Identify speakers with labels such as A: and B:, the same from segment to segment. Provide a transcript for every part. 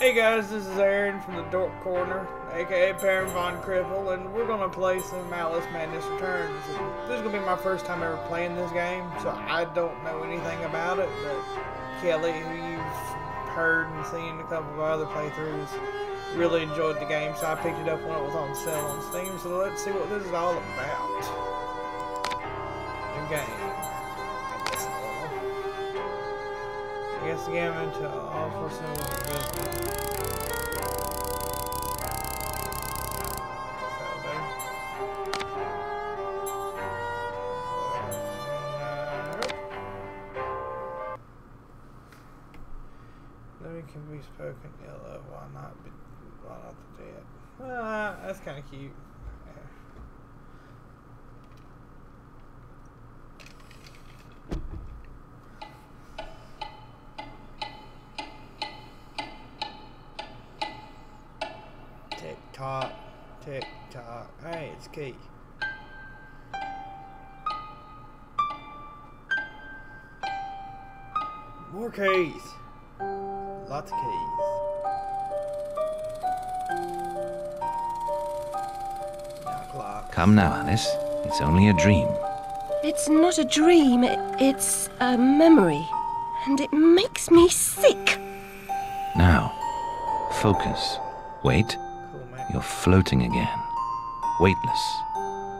A: Hey guys, this is Aaron from the Dork Corner, aka Baron Von Cripple, and we're gonna play some Alice Madness Returns. This is gonna be my first time ever playing this game, so I don't know anything about it, but Kelly, who you've heard and seen a couple of other playthroughs, really enjoyed the game, so I picked it up when it was on sale on Steam, so let's see what this is all about. New game. I guess the game into all for some Living can be spoken ill of, why not be, why not the dead? Ah, that's kind of cute. Tock, tick tock. Hey, it's Key. More keys. Lots of keys.
B: Come now, Alice. It's only a dream.
C: It's not a dream, it's a memory. And it makes me sick.
B: Now, focus. Wait.
A: Cool, man.
B: You're floating again. Weightless.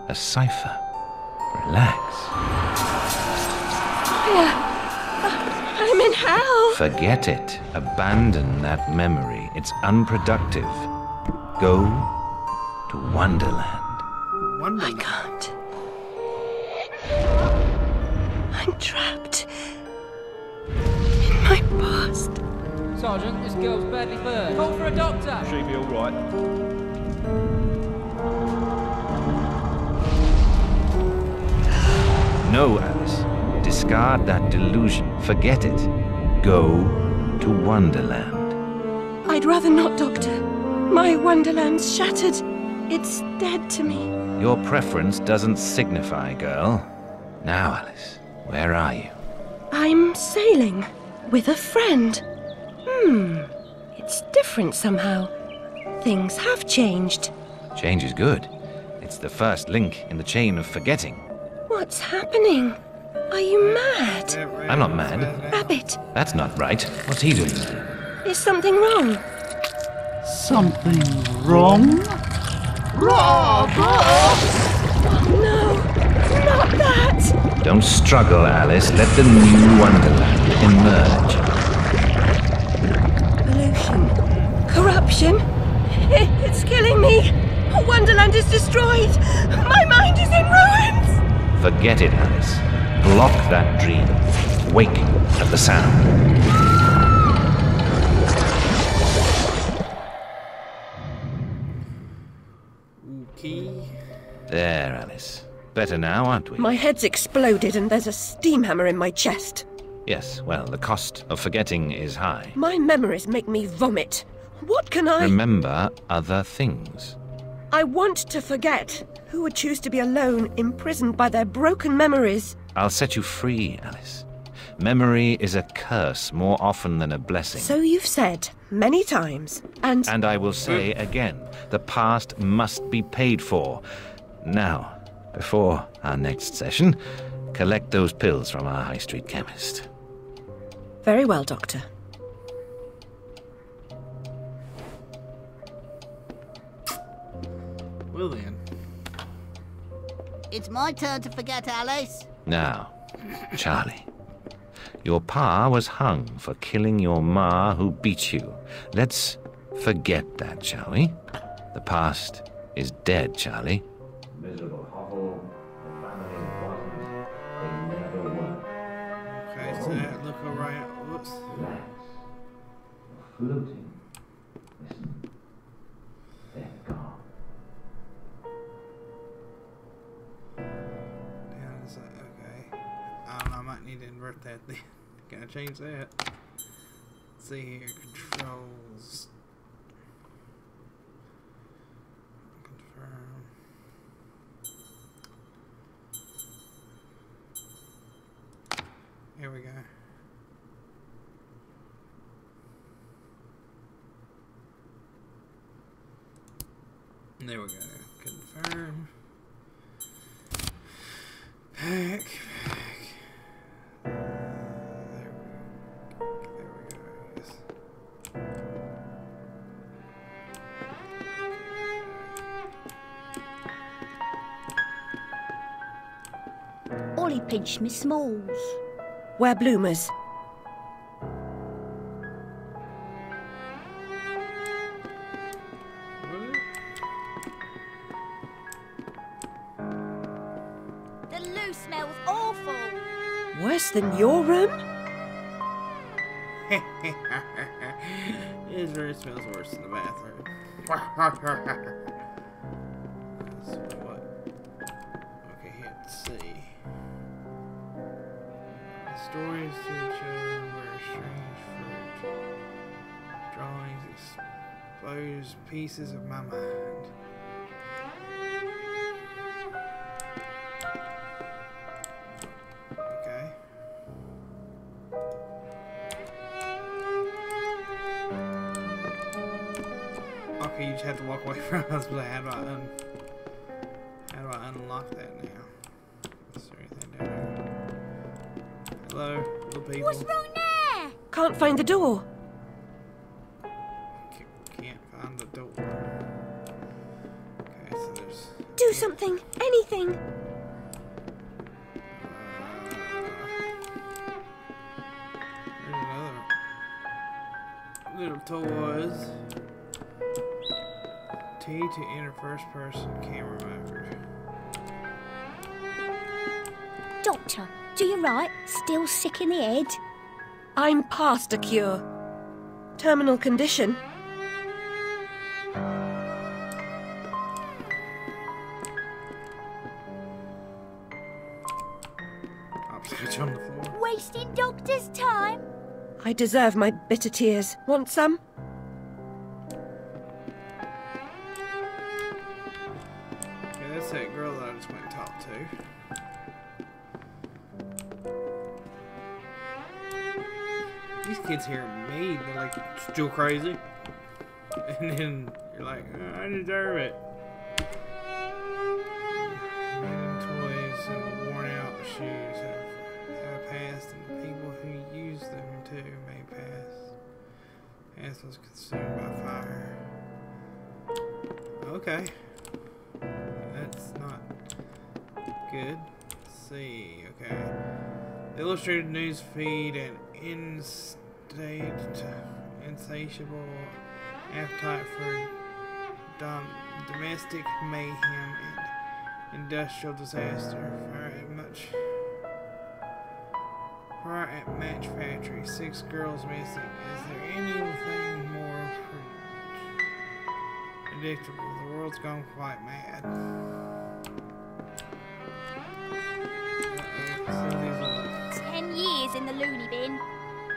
B: A cipher. Relax.
C: I'm in hell.
B: Forget it. Abandon that memory. It's unproductive. Go to Wonderland.
C: I
A: Wonderland.
C: can't. I'm trapped in my past.
D: Sergeant, this girl's badly burned. Call for a doctor.
E: She'll be all right.
B: No, Alice. Discard that delusion. Forget it. Go to Wonderland.
C: I'd rather not, Doctor. My wonderland's shattered. It's dead to me.
B: Your preference doesn't signify, girl. Now, Alice, where are you?
C: I'm sailing with a friend. Hmm. It's different somehow. Things have changed.
B: Change is good. It's the first link in the chain of forgetting.
C: What's happening? Are you mad?
B: I'm not mad.
C: Rabbit,
B: That's not right. What's he doing?
C: is something wrong?
F: Something wrong?
C: No, not that!
B: Don't struggle, Alice. Let the new Wonderland emerge.
C: Pollution. Corruption. I- It's killing me. Wonderland is destroyed. My mind is in ruins.
B: Forget it, Alice. Block that dream. Wake at the sound.
A: Key.
B: There, Alice. Better now, aren't we?
C: My head's exploded and there's a steam hammer in my chest.
B: Yes, well, the cost of forgetting is high.
C: My memories make me vomit. What can I.
B: Remember other things.
C: I want to forget. Who would choose to be alone, imprisoned by their broken memories?
B: I'll set you free, Alice. Memory is a curse more often than a blessing.
C: So you've said many times. And.
B: And I will say again, the past must be paid for. Now, before our next session, collect those pills from our high street chemist.
C: Very well, Doctor.
A: Well then.
G: It's my turn to forget, Alice.
B: Now, Charlie, your pa was hung for killing your ma who beat you. Let's forget that, shall we? The past is dead, Charlie. Miserable hovel, the family wasn't, they never were.
A: Okay, so look around. Whoops.
B: Floating.
A: worth that then. Gotta change that. Let's see here, controls. Confirm. Here we go. There we go. Confirm. Pack.
G: Ollie pinched me smalls.
C: We're bloomers.
G: The loo smells awful.
C: Worse than your room?
A: His room smells worse than the bathroom. pieces of my mind. Okay. Okay, you just have to walk away from us, but how do I un how do I unlock that now? Is there anything down there? Hello, little people.
G: What's wrong there?
C: Can't find the door. Do something. Anything.
A: Little toys. T to enter first person camera mode.
G: Doctor, do you right? Still sick in the head?
C: I'm past a cure. Terminal condition. Deserve my bitter tears. Want some?
A: Okay, that's that girl that I just went and talked to. These kids hearing me, they're like, still crazy. And then you're like, "Uh, I deserve it. Past was consumed by fire. Okay. That's not good. Let's see, okay. The illustrated news feed and instate insatiable appetite for dom- domestic mayhem and industrial disaster. At much fire at match factory. Six girls missing. Is there anything more predictable? The world's gone quite mad. Uh-oh, so these are-
G: Ten years in the loony bin.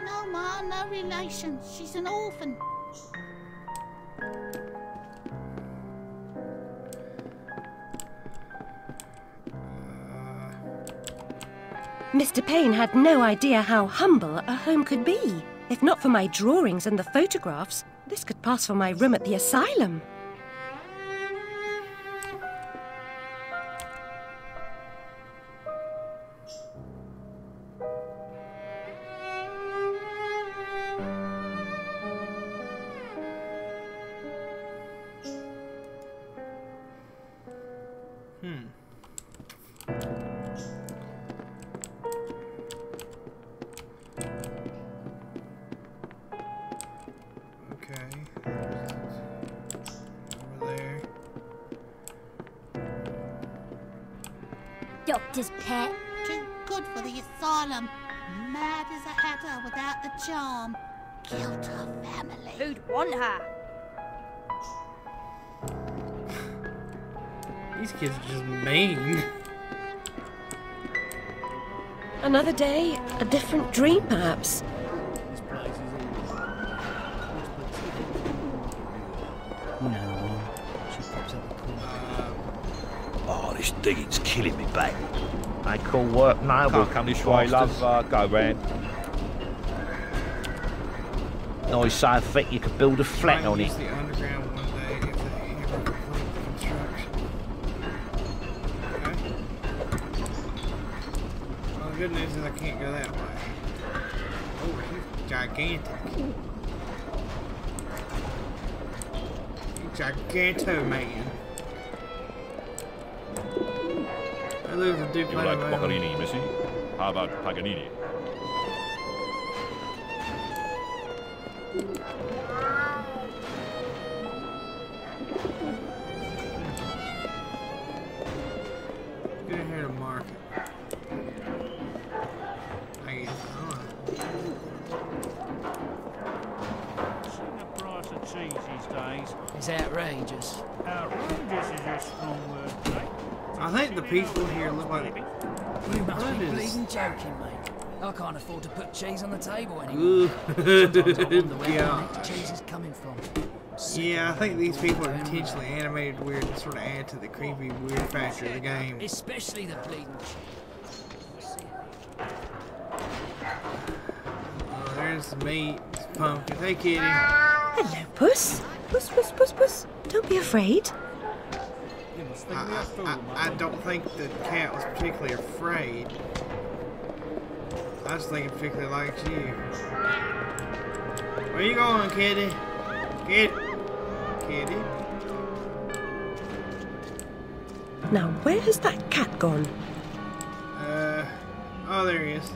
G: No, Ma, no relation. She's an orphan.
C: Mr. Payne had no idea how humble a home could be. If not for my drawings and the photographs, this could pass for my room at the asylum.
B: I
E: love. Uh, go round.
B: Nice side effect. you could build a flat on it.
A: Oh, good news is I can't go that way. Oh, gigantic. Giganto man. I lose a duplicate. You like
E: Boccherini, missy? How about Paganini?
D: Joking, mate. I can't afford to put cheese on the table anymore.
A: Ooh,
D: Sometimes I wonder where the
A: yeah.
D: cheese is coming from.
A: Yeah, I think these people are intentionally animated weird to sort of add to the creepy weird factor of the game.
D: Especially the bleeding
A: Oh, there's the meat, it's pumpkin. Hey, kitty.
C: Hello, Puss. Puss, Puss, Puss, Puss. Don't be afraid.
F: You must think
A: I,
F: me a fool,
A: I. I, I don't think the cat was particularly afraid. I just think it particularly likes you. Where you going, kitty? Kitty. Kitty.
C: Now, where has that cat gone?
A: Uh, oh, there he is.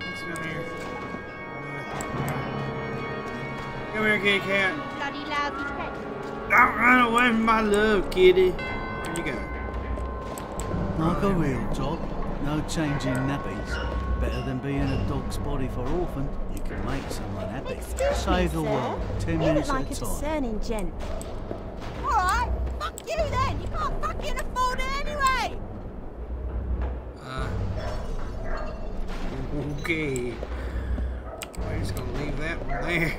A: Let's come here. Uh, Come here, kitty cat.
G: Bloody lousy pet.
A: Don't run away from my love, kitty. Where'd you go?
F: Like a real job. No changing nappies. Better than being a dog's body for orphan. You can make someone happy.
H: Excuse
F: Save
H: me,
F: the
H: sir.
F: world. Ten
H: You
F: minutes
H: look like
F: at
H: a
F: a time.
H: discerning gent.
G: Alright, fuck you then. You can't fucking afford it anyway.
A: Uh, okay. We're just gonna leave that one there.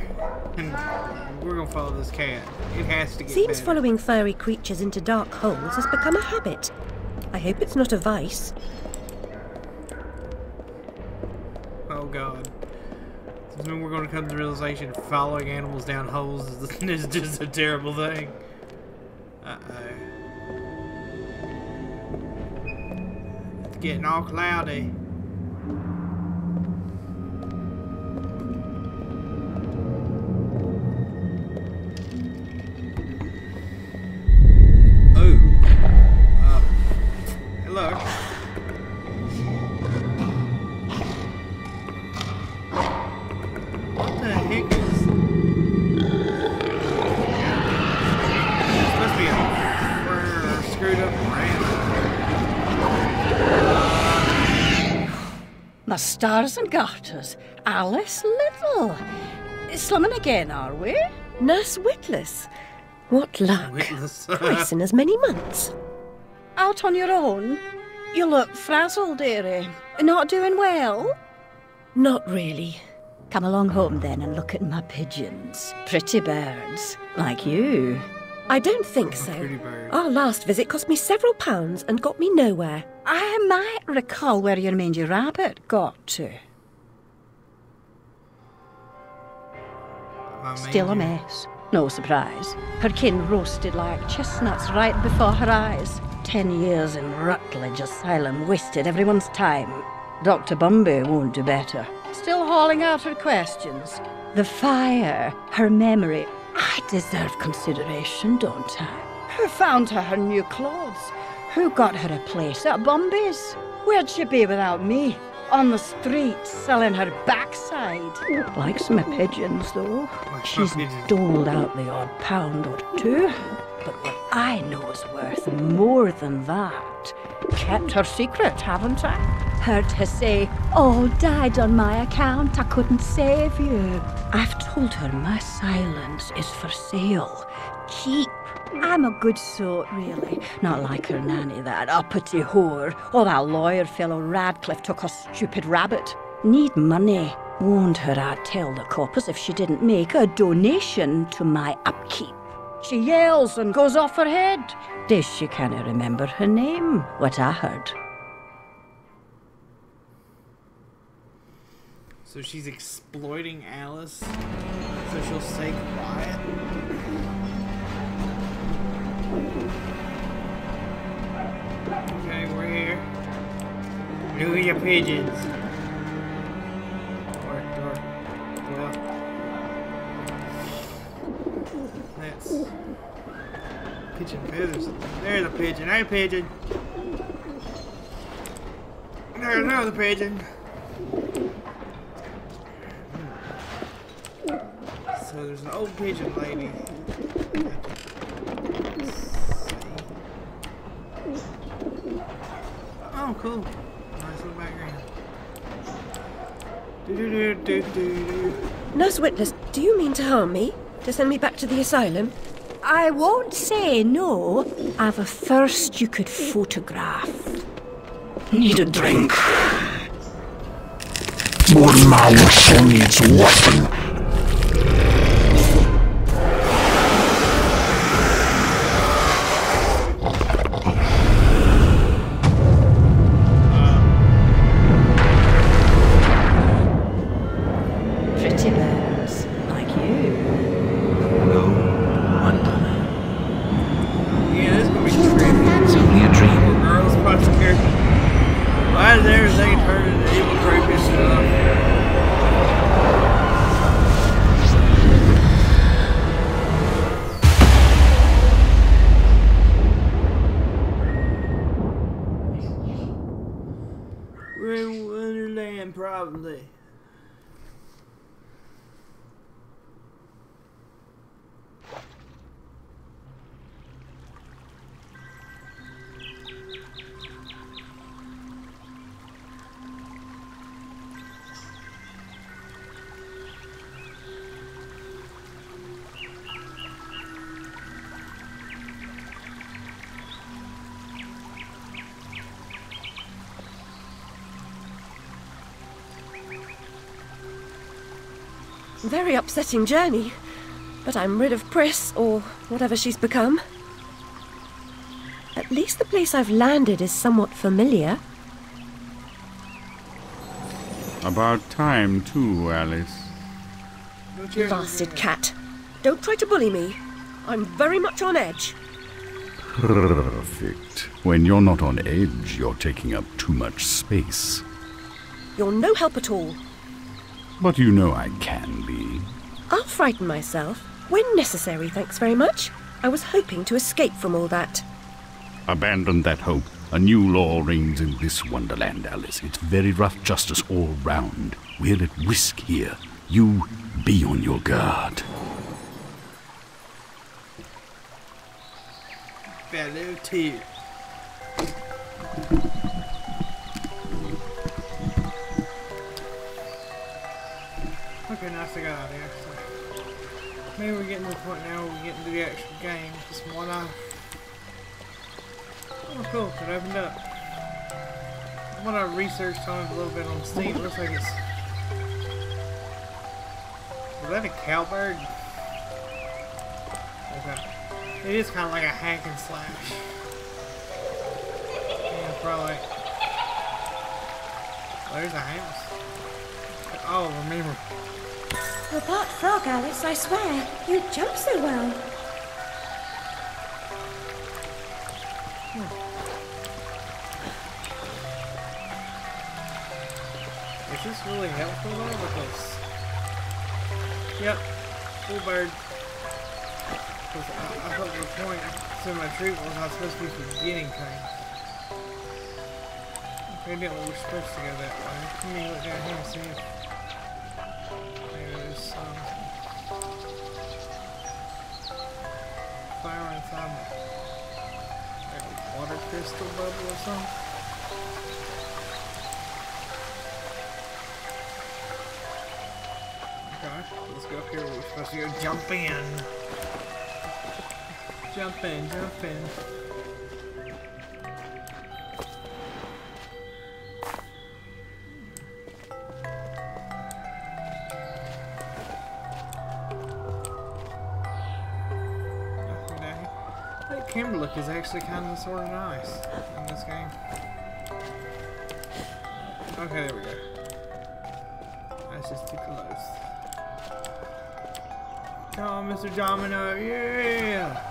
A: And we're gonna follow this cat. It has to get
C: Seems
A: better.
C: following furry creatures into dark holes has become a habit. I hope it's not a vice.
A: God. This when we're gonna come to the realization following animals down holes is, is just a terrible thing. Uh-oh. It's getting all cloudy.
I: Stars and garters, Alice Little. Slumming again, are we?
C: Nurse Witless. What luck.
A: Witless.
C: Twice in as many months.
I: Out on your own? You look frazzled, dearie. Not doing well?
C: Not really.
I: Come along home then and look at my pigeons. Pretty birds, like you.
C: I don't think so. Our last visit cost me several pounds and got me nowhere.
I: I might recall where your mangy rabbit got to. Still a mess. No surprise. Her kin roasted like chestnuts right before her eyes. Ten years in Rutledge Asylum wasted everyone's time. Dr. Bumby won't do better. Still hauling out her questions. The fire, her memory. I deserve consideration, don't I? Who found her her new clothes? Who got her a place at Bumby's? Where'd she be without me? On the street, selling her backside. Likes my pigeons, though. She's
A: my
I: doled out the odd pound or two. But what I know's worth more than that. Kept her secret, haven't I? Heard her say, All died on my account, I couldn't save you. I've told her my silence is for sale. Keep. I'm a good sort, really. Not like her nanny, that uppity whore. Or that lawyer fellow Radcliffe took her stupid rabbit. Need money. Warned her I'd tell the coppers if she didn't make a donation to my upkeep. She yells and goes off her head. Days she can't remember her name, what I heard.
A: So she's exploiting Alice so she'll stay quiet? Your pigeons. Or, or, well, that's pigeon feathers. There's a pigeon. Hey, pigeon. There's another pigeon. So there's an old pigeon lady. Oh, cool. Nice little background. Do do do do do do.
C: Nurse Witless, do you mean to harm me? To send me back to the asylum?
I: I won't say no. I've a thirst you could photograph.
H: Need a drink. Bournemouth needs weapon.
A: In Wonderland, probably.
C: Very upsetting journey. But I'm rid of Pris, or whatever she's become. At least the place I've landed is somewhat familiar.
E: About time, too, Alice.
A: You
C: Bastard cat. Don't try to bully me. I'm very much on edge.
E: Perfect. When you're not on edge, you're taking up too much space.
C: You're no help at all.
E: But you know I can be.
C: I'll frighten myself when necessary, thanks very much. I was hoping to escape from all that.
E: Abandon that hope. A new law reigns in this wonderland, Alice. It's very rough justice all round. We're at risk here. You be on your guard.
A: Bad little Okay, nice to get out of here. So maybe we're getting to the point now where we're getting to the actual game. Just one off. Oh, cool. It opened up. What I researched on it a little bit on Steam, it looks like it's. Is that a cowbird? Okay. It is kind of like a hack and slash. Yeah, probably. There's a house. Oh, remember.
J: You're part frog, Alice, I swear. You jump so well. Hmm.
A: Is this really helpful though? Because. Yep, full bird. Because I, I thought the point to my treatment was I was supposed to be forgetting things. Maybe we're supposed to go that way. Let me look down here and see if. Crystal bubble or something. Let's go up here. We're supposed to go jump in. Jump in, jump in. actually kind of sort of nice in this game. Okay, there we go. That's just too close. Come on, Mr. Domino, yeah!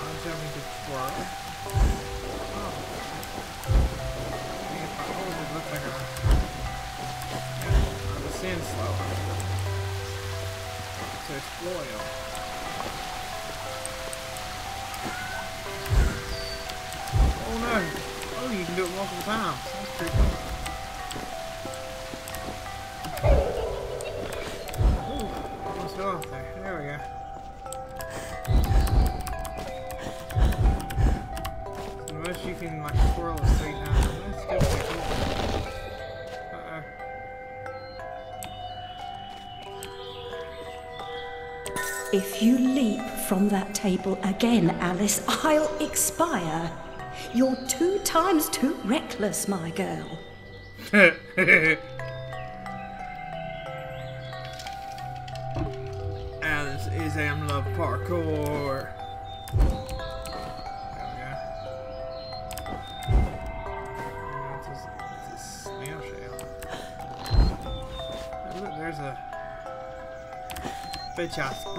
A: I'm jumping to twirl. Oh. Man, if like a... I'm seeing slow exploit them. Oh no! Oh, you can do it multiple times. That's pretty cool. Let's go there. There we go. Unless you can like twirl it three times. That's good.
I: If you leap from that table again, Alice, I'll expire. You're two times too reckless, my girl.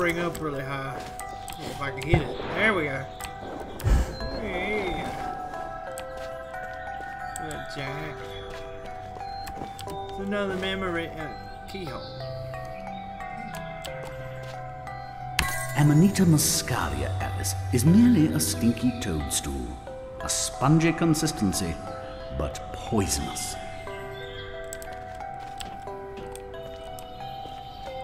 A: spring up really high. See if I can hit it. There we go. Yeah. Good Jack. It's another memory uh, keyhole.
E: Amanita muscaria, Alice, is merely a stinky toadstool. A spongy consistency, but poisonous.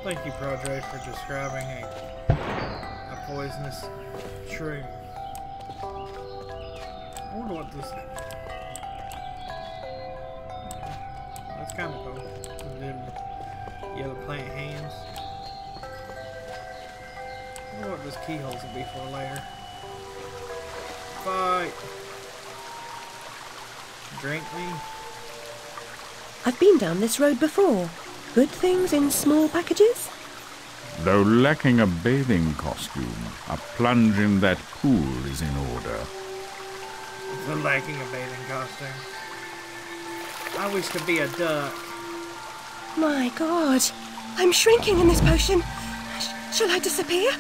A: Thank you, Prodre, for describing a, a poisonous shroom. I wonder what this. That's kind of cool. The little yellow plant hands. I wonder what those keyholes will be for later. Fight! Drink me.
C: I've been down this road before. Good things in small packages?
K: Though lacking a bathing costume, a plunge in that pool is in order.
A: For lacking a bathing costume. I wish to be a duck.
C: My god, I'm shrinking in this potion. Sh- shall I disappear?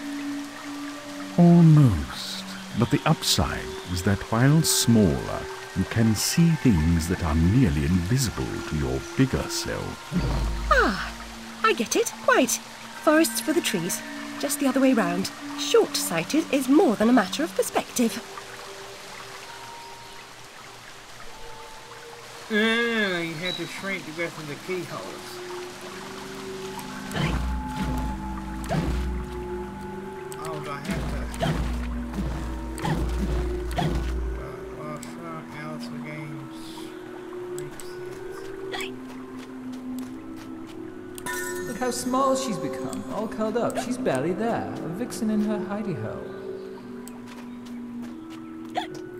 K: Almost. But the upside is that while smaller, you can see things that are nearly invisible to your bigger self.
C: Ah, I get it, quite. Forests for the trees. Just the other way round. Short sighted is more than a matter of perspective.
A: Ah, you had to shrink to go through the keyholes.
D: How small she's become, all curled up. She's barely there. A vixen in her hidey hole.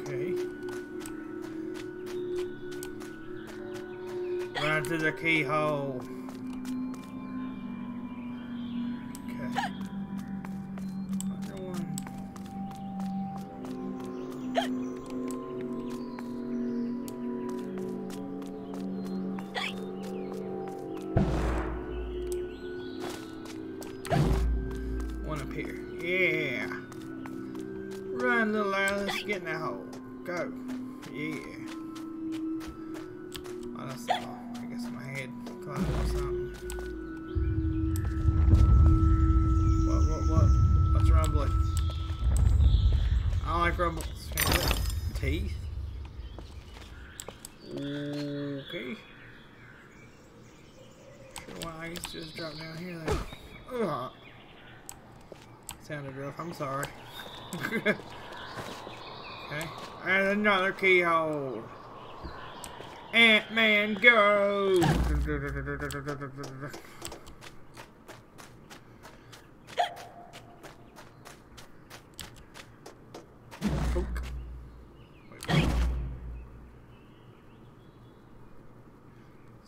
A: Okay. Run to the keyhole. Keyhole. Ant-Man, go!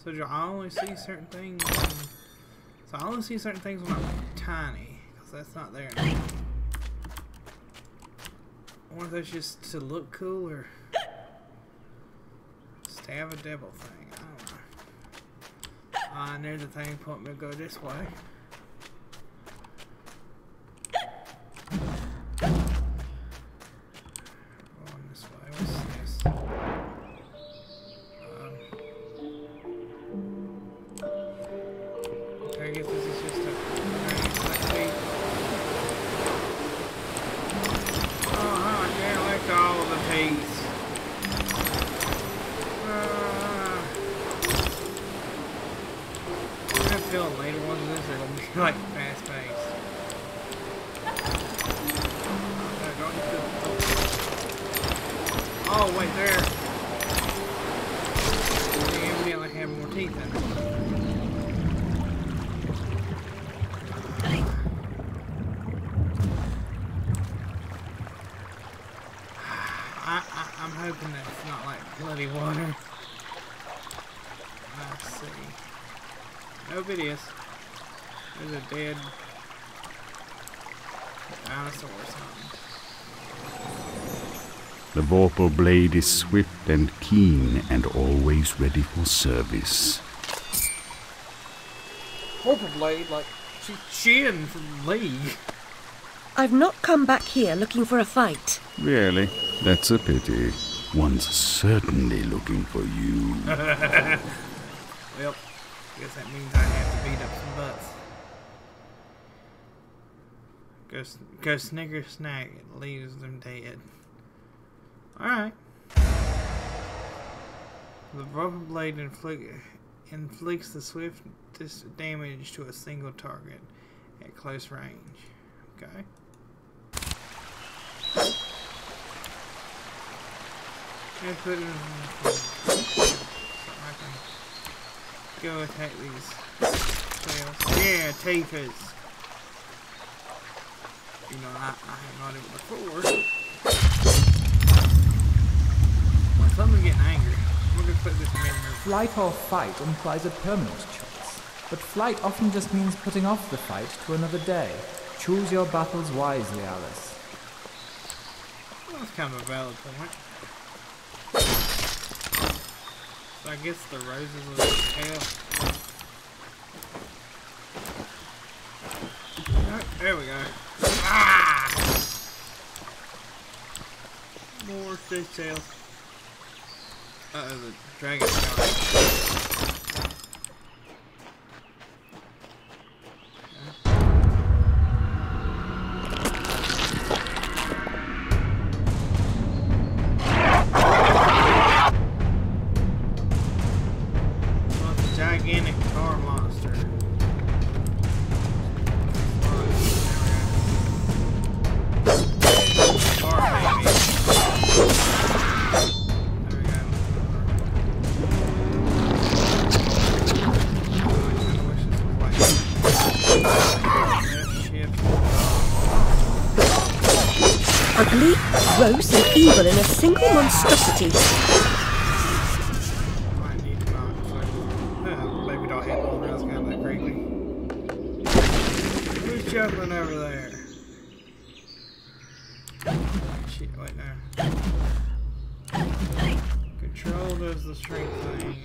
A: So I only see certain things? When, so I only see certain things when I'm tiny, because that's not there now. I wonder if that's just to look cool or to have a devil thing. I don't know. Ah, and there's thing pointing me go this way.
E: Vorpal blade is swift and keen and always ready for service.
A: Purple blade, like she Shin from League.
C: I've not come back here looking for a fight.
E: Really? That's a pity. One's certainly looking for you.
A: well, guess that means I have to beat up some butts. Go, go snicker snack. It leaves them dead. Alright. The Vorpal blade inflict, inflicts the swiftest damage to a single target at close range. Okay. And put it in so I can go attack these shells. Yeah, Tifa's. You know, I, I have not even before. Getting angry. We're gonna put this in.
D: Flight or fight implies a permanent choice, but flight often just means putting off the fight to another day. Choose your battles wisely, Alice.
A: Well, that's kind of a valid point. So I guess the roses will hell. Oh, there we go. Ah! More fish tails. Uh the dragon shot.
C: Ugly, gross, and evil in a single monstrosity.
A: Who's jumping over there? Control does the strength thing,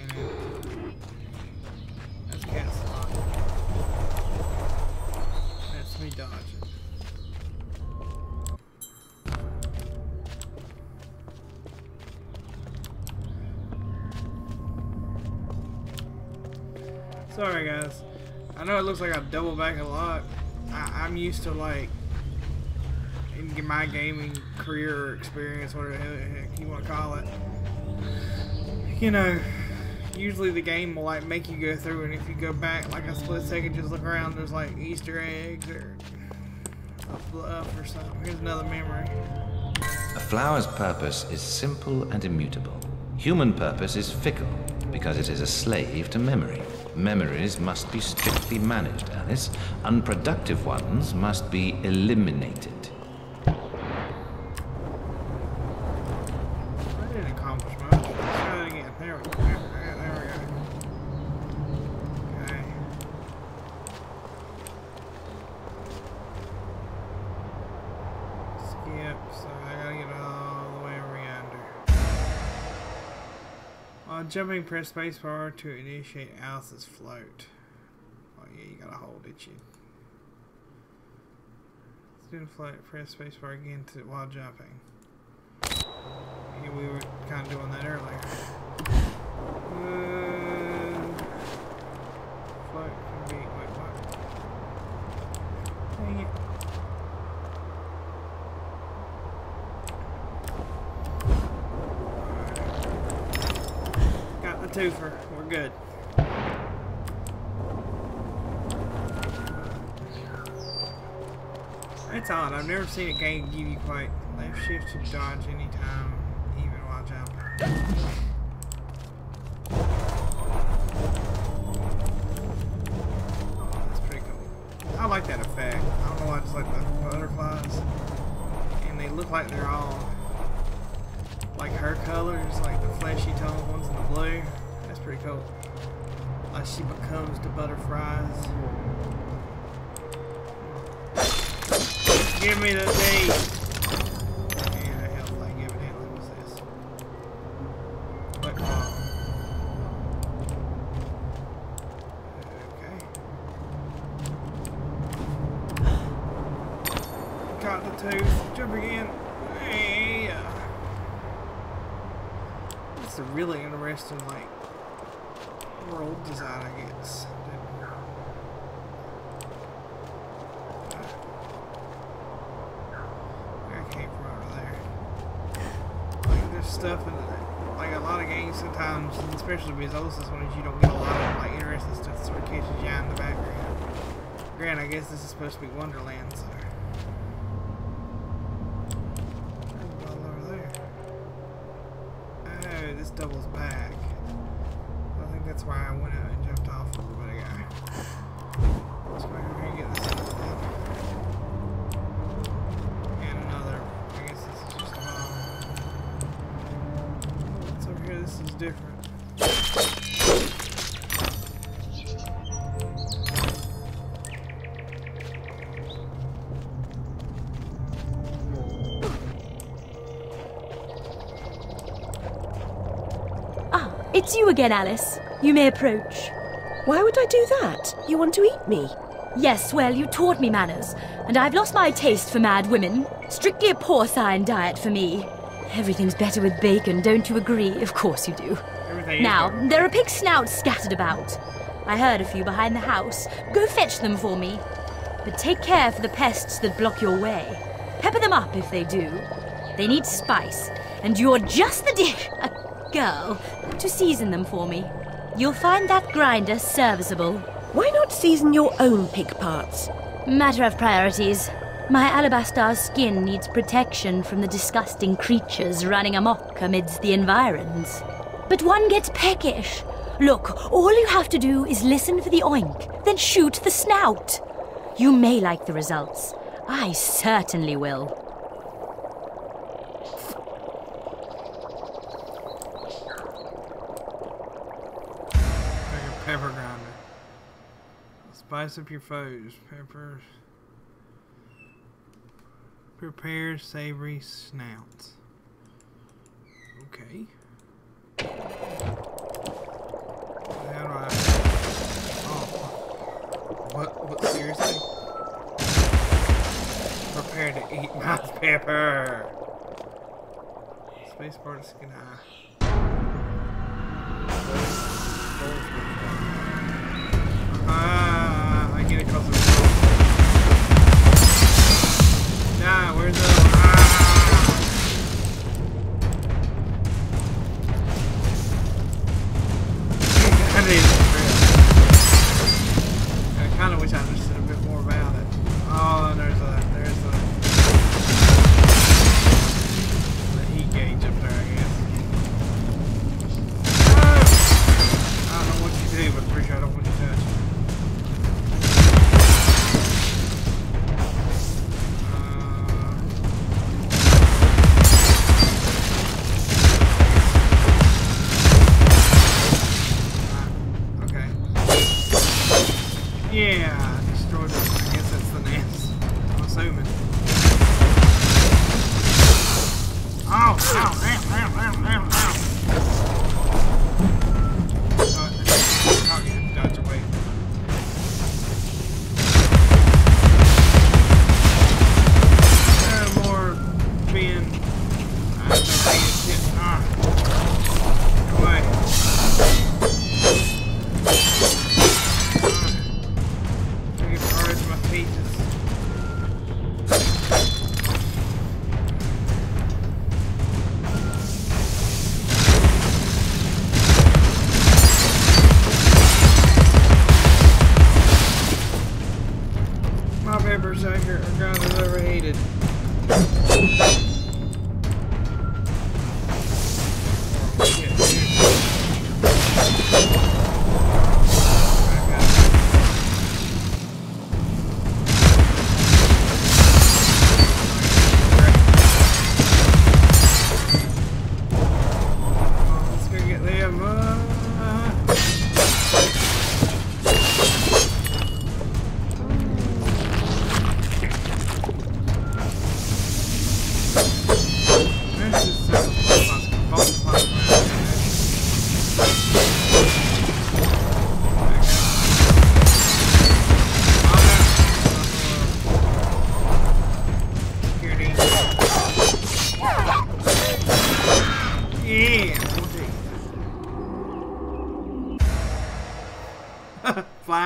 A: looks like I double back a lot. I, I'm used to like in my gaming career or experience, whatever heck you want to call it. You know, usually the game will like make you go through, and if you go back like a split second, just look around, there's like Easter eggs or a bluff or something. Here's another memory.
B: A flower's purpose is simple and immutable. Human purpose is fickle because it is a slave to memory. Memories must be strictly managed, Alice. Unproductive ones must be eliminated.
A: Jumping, press spacebar to initiate Alice's float. Oh yeah, you gotta hold it, you. Let's do the float. Press spacebar again to while jumping. Yeah, we were kind of doing that earlier. Uh, float can be. Wait, what? Dang it. Got the twofer. We're good. It's odd. I've never seen a game give you quite left shift to dodge anytime, even while That's me the date. Yeah, the hell thing evidently was this. But, uh, okay. Got the tooth. Jump again. Hey. uh, It's a really interesting, like, world design, I guess. I came from over there. Like, there's stuff in like a lot of games sometimes, especially with those ones, you don't get a lot of like interesting stuff sort of catches you in the background. Grant, I guess this is supposed to be Wonderland, so. Over there. Oh, this doubles back. I think that's why I went out and
L: it's you again, Alice. You may approach.
C: Why would I do that? You want to eat me?
L: Yes, well, you taught me manners, and I've lost my taste for mad women. Strictly a porcine diet for me. Everything's better with bacon, don't you agree? Of course you do.
A: Everything
L: Now,
A: better.
L: there are pig snouts scattered about. I heard a few behind the house. Go fetch them for me. But take care for the pests that block your way. Pepper them up if they do. They need spice, and you're just the dish, a girl, to season them for me. You'll find that grinder serviceable.
C: Why not season your own pig parts?
L: Matter of priorities. My alabaster skin needs protection from the disgusting creatures running amok amidst the environs. But one gets peckish. Look, all you have to do is listen for the oink, then shoot the snout. You may like the results. I certainly will.
A: Pepper grinder. Spice up your foes. Peppers. Prepare savory snouts. Okay. How do I? Oh. What? What? Seriously? Prepare to eat my pepper. Space bar to skin high.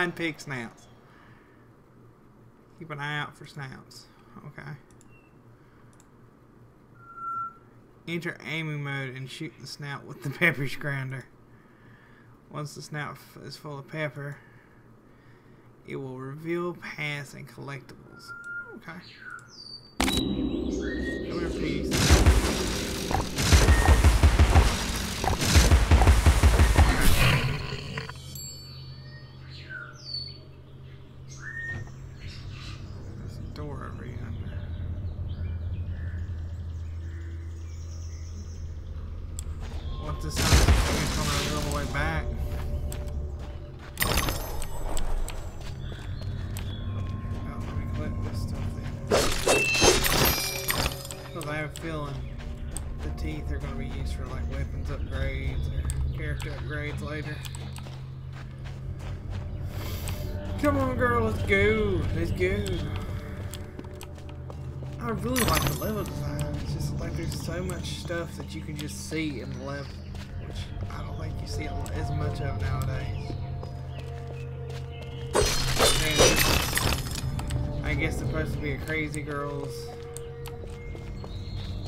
A: Find pig snouts. Keep an eye out for snouts. Okay. Enter aiming mode and shoot the snout with the pepper grinder. Once the snout is full of pepper, it will reveal paths and collectibles. Okay. Come here, please. You can just see in the level, which I don't think you see as much of nowadays. I guess supposed to be a crazy girl's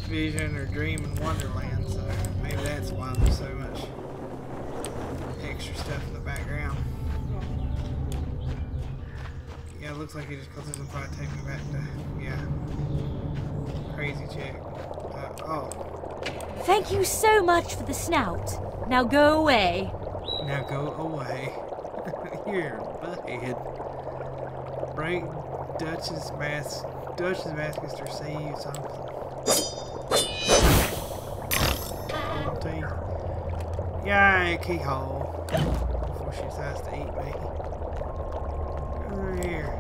A: vision or dream in Wonderland, so maybe that's why there's so much extra stuff in the background. Yeah, it looks like he just closes and probably take me back to, yeah. Crazy chick. Uh, oh,
L: Thank you so much for the snout. Now go away.
A: now go away. You're butthead. Break Dutch's mask. Dutch's see you something. Yay, keyhole. Before she decides to eat me. Over here.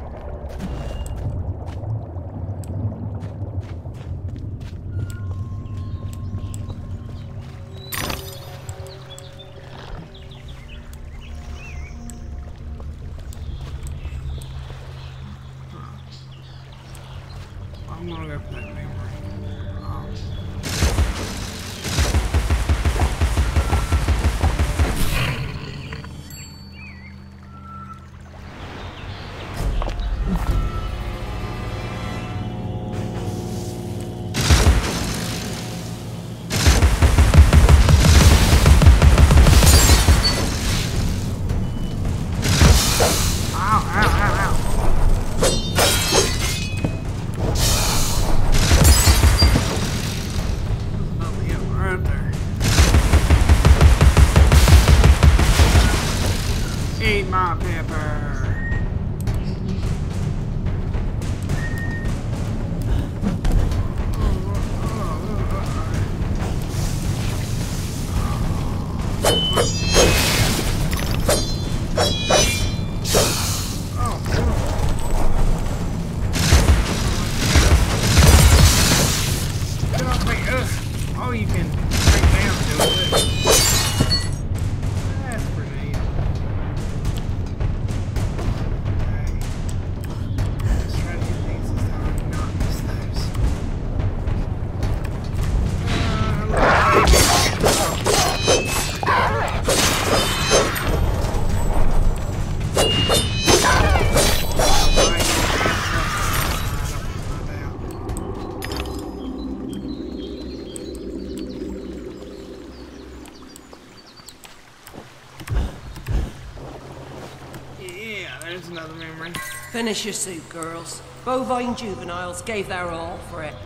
M: Finish your soup, girls. Bovine juveniles gave their all for it.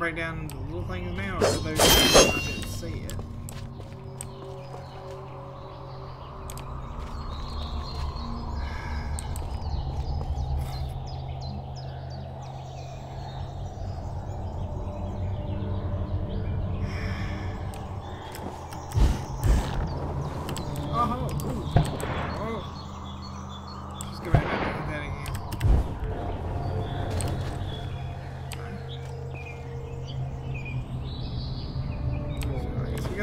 A: right down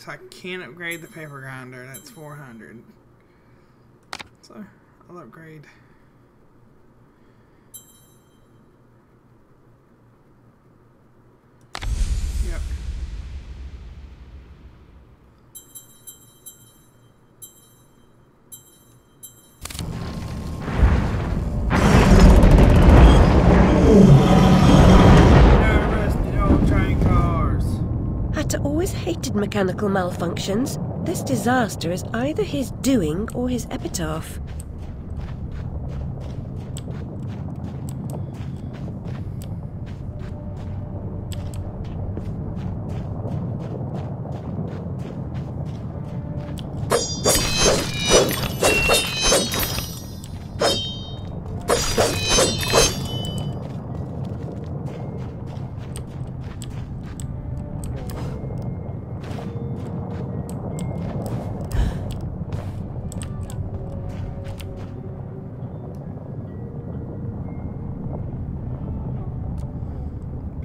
A: so I can't upgrade the pepper grinder. That's 400. So I'll upgrade.
C: mechanical malfunctions, this disaster is either his doing or his epitaph.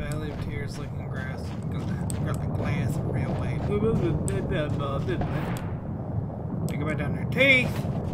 A: I lived here slicking grass, got the glass railway. Think about down their teeth.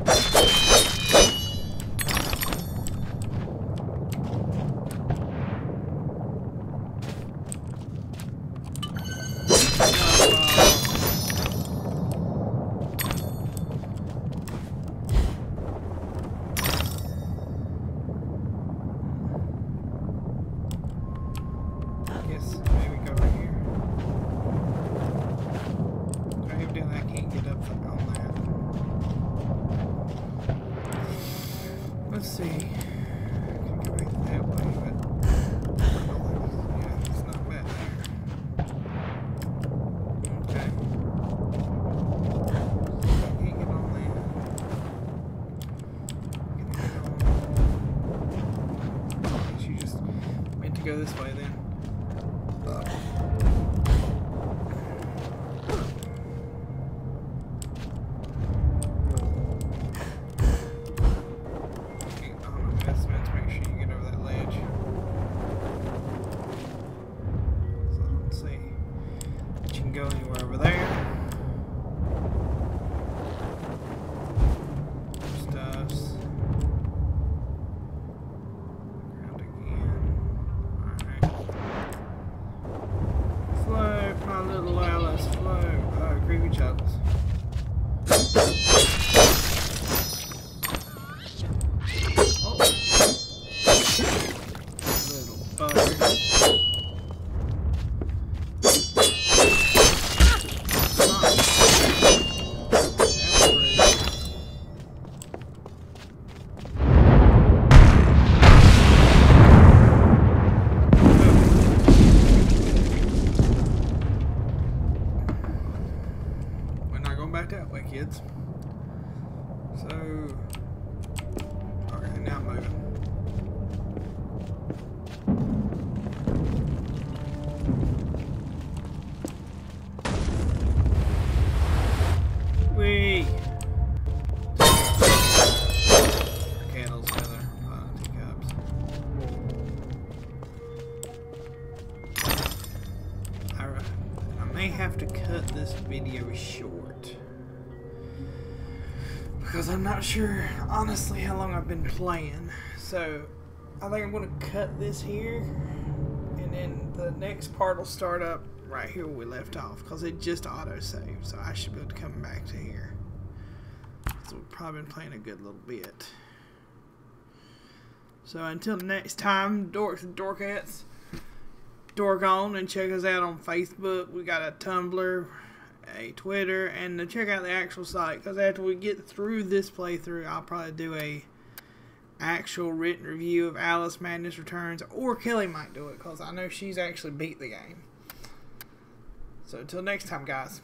A: Been playing. So I think I'm going to cut this here and then the next part will start up right here where we left off because it just auto saved so I should be able to come back to here. So we've probably been playing a good little bit. So until next time, dorks and dorkettes, dork on and check us out on Facebook. We got a Tumblr, a Twitter, and to check out the actual site. Because after we get through this playthrough, I'll probably do a actual written review of Alice Madness Returns, or Kelly might do it because I know she's actually beat the game. So until next time, guys.